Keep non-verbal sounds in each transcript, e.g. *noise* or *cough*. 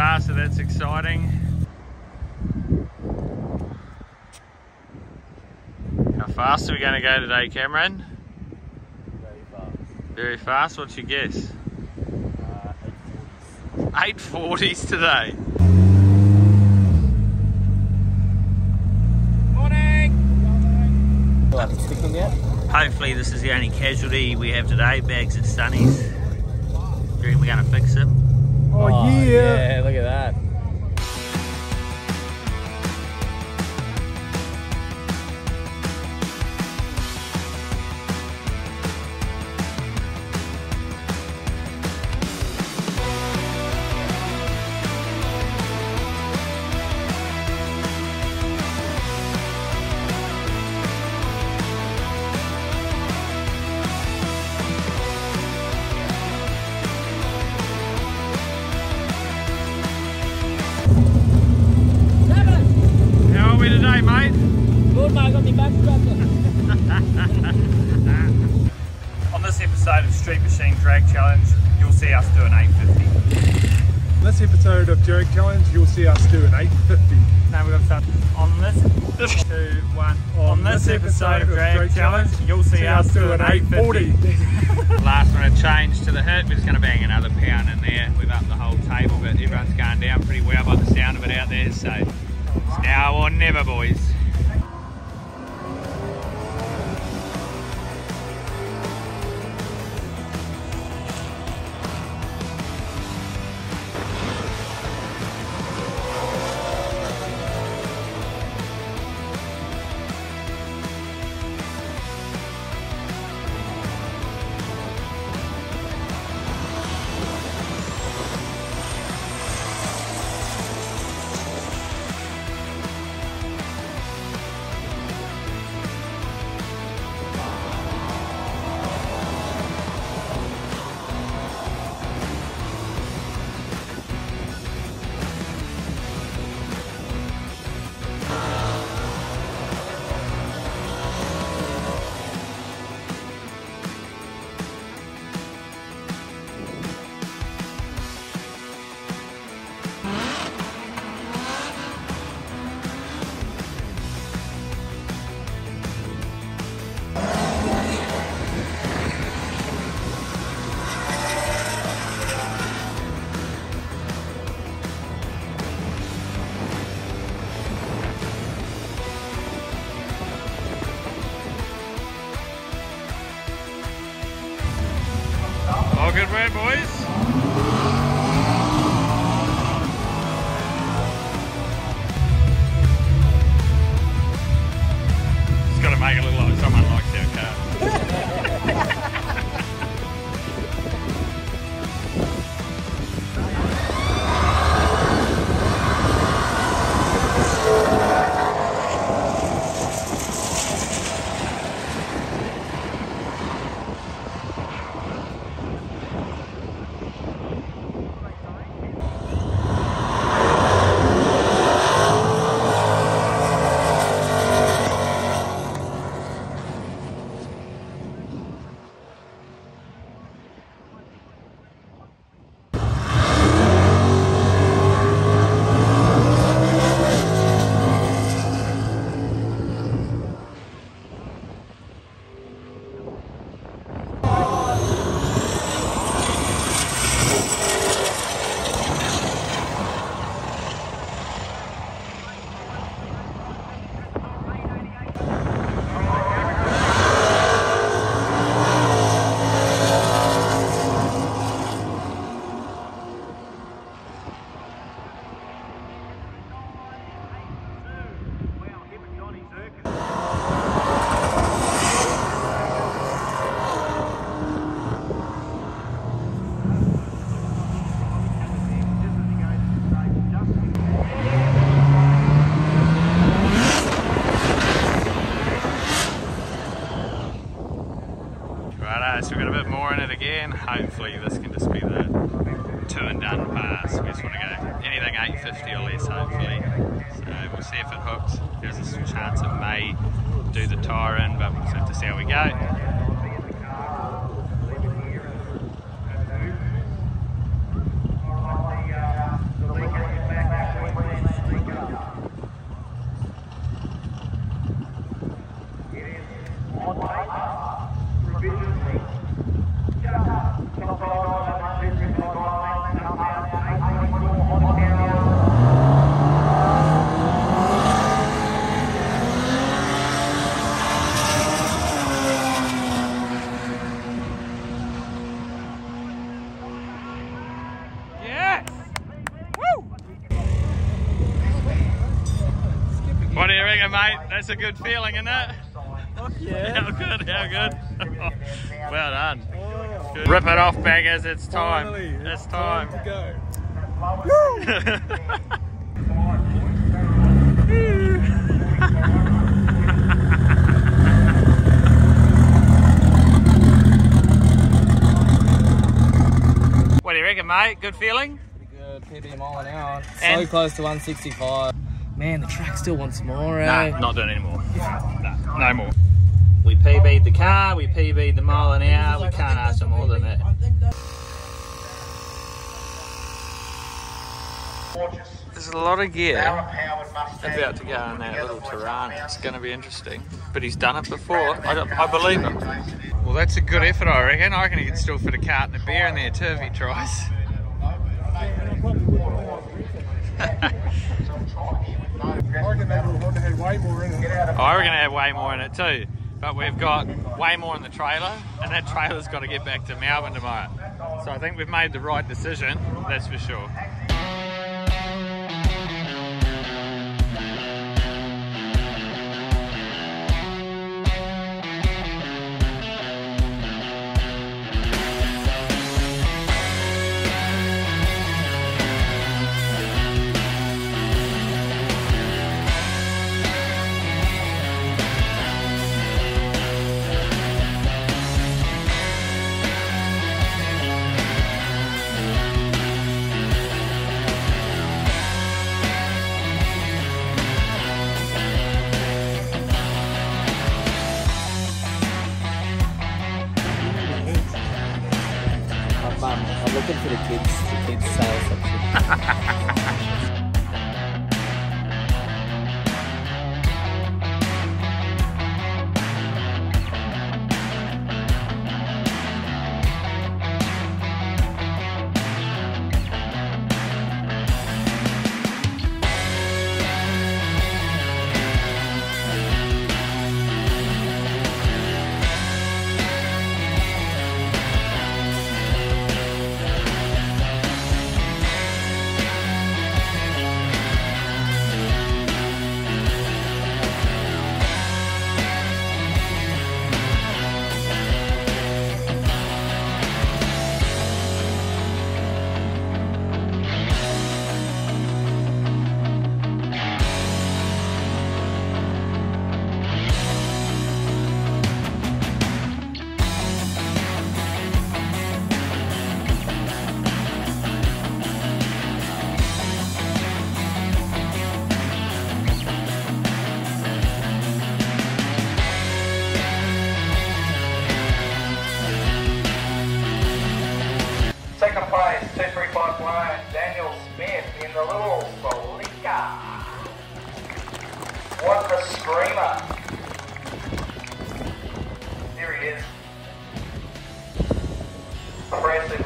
far, so that's exciting. How fast are we going to go today, Cameron? Very fast. Very fast. What's your guess? Uh, 840s today. Morning! Like sticking yet? Hopefully, this is the only casualty we have today. Bags at Sunny's. Do you we're going to fix it? Oh, oh, yeah. Yeah, look at that. *laughs* On this episode of Street Machine Drag Challenge, you'll see us do an 850. On This episode of Drag Challenge, you'll see us do an 850. Now we're going to start on this. Two, one. On this episode of Drag Challenge, you'll see us do an 840. *laughs* Last minute change to the hit. We're just going to bang another pound in there. We've upped the whole table, but everyone's going down pretty well by the sound of it out there. So it's now or never, boys. So we've got a bit more in it again. Hopefully this can just be the two and done pass. We just want to go anything 850 or less hopefully. So we'll see if it hooks. There's a chance it may do the tyre in, but we'll just have to see how we go. mate. That's a good feeling, isn't it? *laughs* Yeah. How good, how good. *laughs* well done. Oh. Good. Rip it off, baggers. It's time. Finally, It's time. to go. *laughs* what do you reckon, mate? Good feeling? Pretty good, PB mile an hour. And- So close to 165. Man, the track still wants more, eh? Nah, not doing it anymore. Nah, no more. We PB'd the car, we PB'd the mile an hour, we can't ask for more than that. There's a lot of gear about to go in that little Tirana. It's going to be interesting. But he's done it before. I, don't- I believe him. Well, that's a good effort, I reckon. I reckon he can still fit a cart and a beer in there too if he tries. *laughs* It. I reckon I have way more in it too. But we've got way more in the trailer, and that trailer's got to get back to Melbourne tomorrow. So I think we've made the right decision, that's for sure.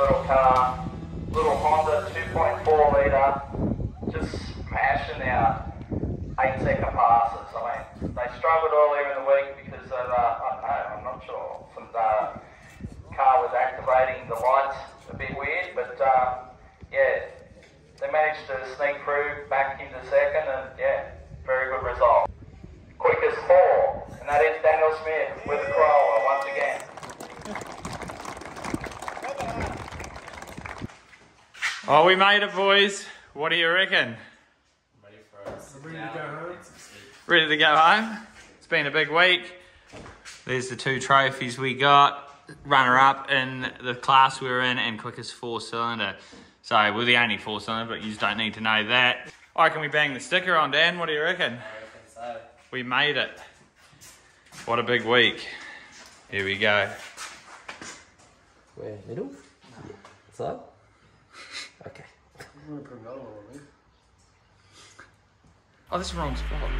Little car. Little Honda 2.4 litre. Just smashing out eight second passes. I mean, they struggled earlier in the week because of, uh, I don't know, I'm not sure. Some uh, car was activating the lights a bit weird, but uh, yeah, they managed to sneak through back into second, and yeah, very good result. Quickest four, and that is Daniel Smith with the Corolla once again. Oh, we made it, boys. What do you reckon? Ready to go home? Ready to go home? It's been a big week. There's the two trophies we got. Runner up in the class we were in and quickest four cylinder. So we're the only four cylinder, but you just don't need to know that. I can we bang the sticker on, Dan. What do you reckon? We made it. What a big week. Here we go. Where? Middle? Side? Okay. Oh, this is the wrong spot.